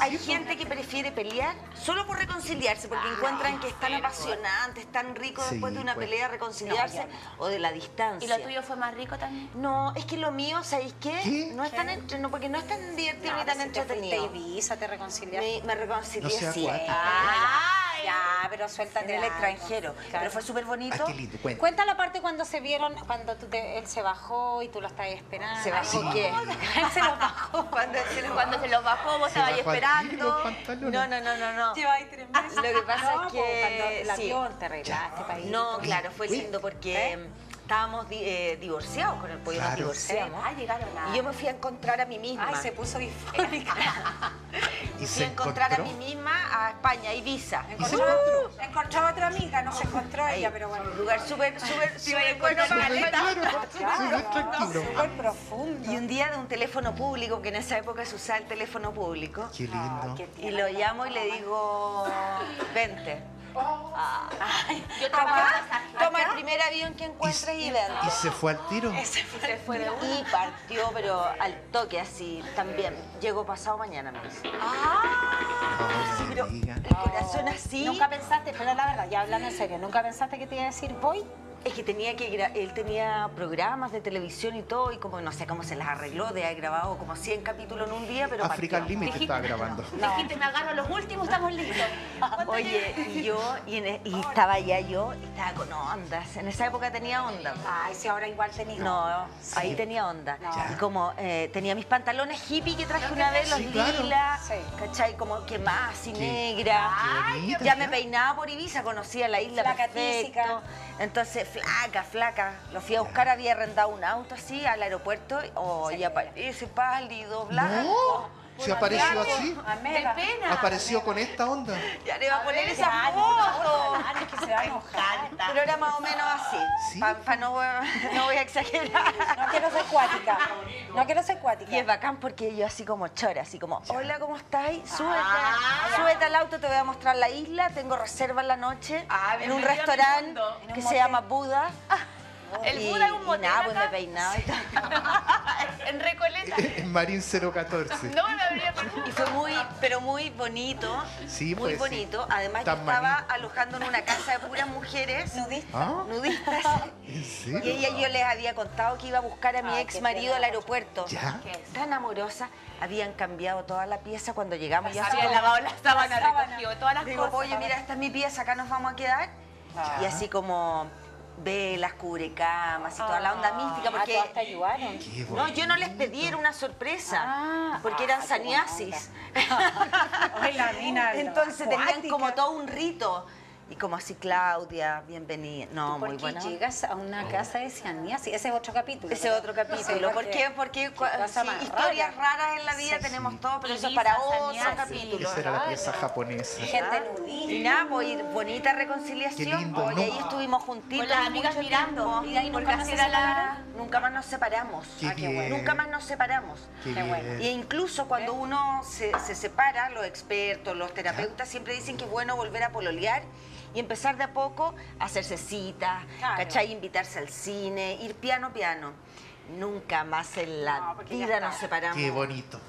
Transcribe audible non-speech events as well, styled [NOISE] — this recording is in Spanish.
Hay gente que prefiere pelear solo por reconciliarse, porque encuentran que es tan apasionante, es tan rico Sí, después de una pues. pelea reconciliarse o de la distancia. ¿Y lo tuyo fue más rico también? No, es que lo mío, ¿sabéis qué? ¿Qué? No es tan entre, no, porque no es tan divertido ni tan si te entretenido. Ibiza, te reconciliaste. Me, me reconcilié No sí. ¡Ay! Ya, pero suéltate en el extranjero. Claro. Pero fue súper bonito. Ah, qué lindo, cuenta. Cuenta la parte cuando se vieron, cuando tú te- él se bajó y tú lo estabas esperando. ¿Se bajó Sí. qué? [LAUGHS] él se lo bajó. Cuando se lo- Cuando se los bajó, vos estabas ahí esperando. No, no, no, no, no. Lleva ahí tres meses. Lo que pasa No, es que cuando el sí. avión te arreglaste para ir. No, claro, fue lindo porque ¿Eh? estábamos di- eh, divorciados con el pollo, nos Claro. divorciamos. Ah, llegaron a... Y yo me fui a encontrar a mí misma. Ay, se puso bifónica. [LAUGHS] Y ¿Y fui a se encontrar a mí misma a España, a Ibiza. ¿Y se encontró, encontró? encontró a otra amiga, no se encontró Ahí, ella, pero bueno. Un lugar súper, súper, a súper bueno súper profundo. Y un día de un teléfono público, que en esa época se usaba el teléfono público, Qué lindo. qué y lo llamo y le digo, vente. Yo Toma, el primer avión que encuentres y vente. ¿Y se fue al tiro? Fue se fue de una. Y partió, pero al toque así también. Llego pasado mañana, me dice. No, Pero el corazón así. Nunca pensaste, pero la verdad, ya hablando en serio, nunca pensaste que te iba a decir voy. Es que tenía que gra- él tenía programas de televisión y todo, y como no sé cómo se las arregló de haber grabado como 100 capítulos en un día, pero African. Limit estaba grabando. Dijiste, me agarro los últimos, estamos listos. ¿Cuándo [LAUGHS] Oye, y yo, y, en- e, y estaba ya yo, y estaba con ondas. En esa época tenía onda. Ay, si ahora igual tenés. No, ahí tenía onda. No. Y como eh, tenía mis pantalones hippie que traje una vez, los Sí, claro. lilas, Sí. ¿cachai? Como que más y Qué- negra. ya me peinaba por Ibiza, conocía la isla Flaca perfecto. tísica. Entonces, flaca, flaca. Lo fui a buscar, había arrendado un auto así al aeropuerto. Oh, y aparece pálido, blanco. No, se apareció así. ¡Qué pena! Apareció con esta onda. Ya le va a poner esa foto. Que se va a enojar. Pero era más o menos así. Sí. Pa- no, [LAUGHS] no voy a exagerar. No quiero ser cuática. No quiero ser cuática. Y es bacán porque yo así como chora, así como, hola, ¿cómo estáis? Súbete, Ah. súbete al auto, te voy a mostrar la isla, tengo reserva en la noche Ah, en un restaurante mundo. En un que se llama Buda. [LAUGHS] El Y- Buda es un y motel nada, pues me peinaba y [LAUGHS] en Recoleta. En Marín 014. No me habría Y fue muy, pero muy bonito, Sí, muy pues, sí. bonito. Además yo Tan estaba maní. alojando en una casa de puras mujeres. ¿Ah? nudistas. ¿En Y serio? ella yo les había contado que iba a buscar a mi Ay, ex marido al aeropuerto. ¿Ya? Tan amorosa, habían cambiado toda la pieza cuando llegamos. Ya Había lavado la sábana, La sábana. recogido todas las Digo, cosas. oye, mira, esta es mi pieza, acá nos vamos a quedar. Y así como velas, cubrecamas y toda la onda mística, Ah, porque... todas te ayudaron. No, yo no les pedí, era una sorpresa, Ah, porque ah, eran buena saniasis. [LAUGHS] Ay, la mina. Entonces tenían como todo un rito. Y como así, Claudia, bienvenida. No, ¿Por muy qué buena. llegas a una casa de cianiasis? Ese es otro capítulo. Ese pero- otro capítulo. Sí, ¿Por qué? Porque cosa sí, historias rara. raras en la vida Sí. tenemos todos, pero eso es para otro capítulo. Esa era la pieza japonesa. Gente Y nudista. nada, pues y bonita reconciliación. Qué lindo, y ¿no? ahí estuvimos juntitos. Con las amigas mirando. tiempo. Y de ahí Porque nunca más era la-. Nunca más nos separamos. Qué Ah, qué bien. bueno. Nunca más nos separamos. Qué Qué bueno. E incluso cuando uno se, se separa, los expertos, los terapeutas siempre dicen que es bueno volver a pololear y empezar de a poco a hacerse citas, Claro. ¿cachai? Invitarse al cine, ir piano piano. Nunca más en la No, vida nos separamos. Qué bonito.